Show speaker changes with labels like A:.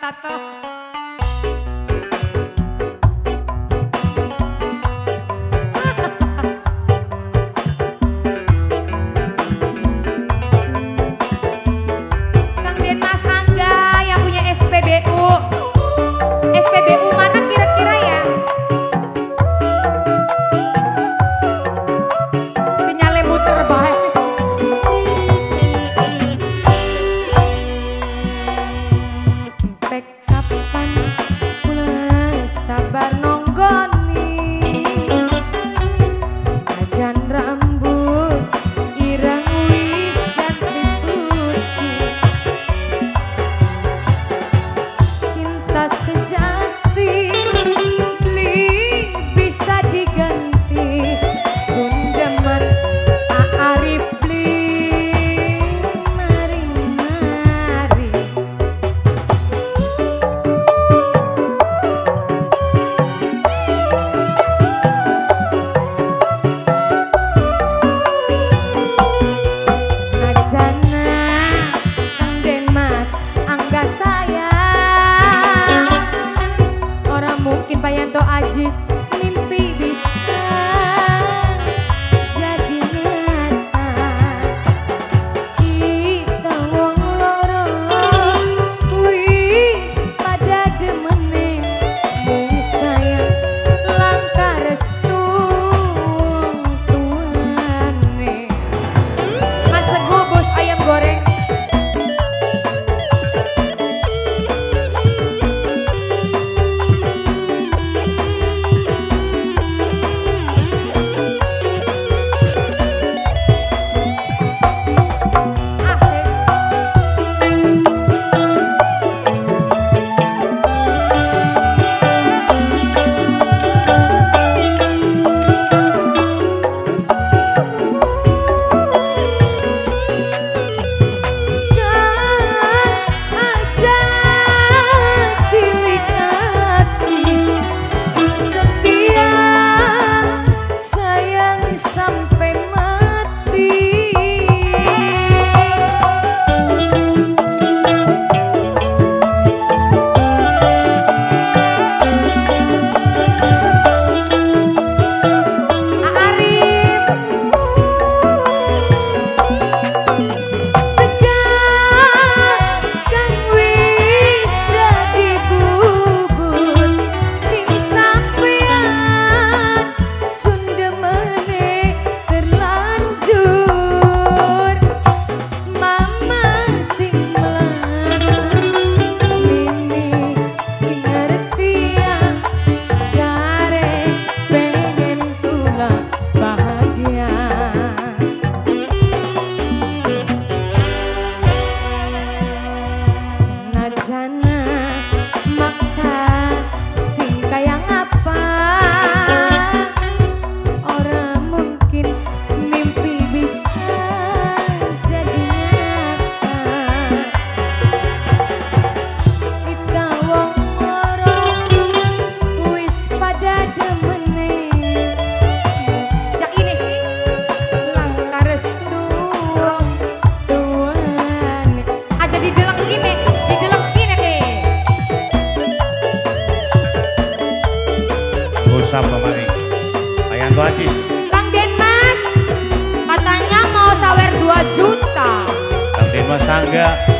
A: Tato.
B: Barno Sapa
A: Kang Denmas, katanya mau sawer 2 juta.
B: Kang Denmas Sangga.